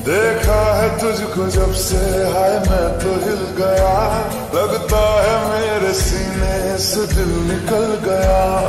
देखा है तुझको जब से, हाय, मैं तो हिल गया। लगता है मेरे सीने से दिल निकल गया।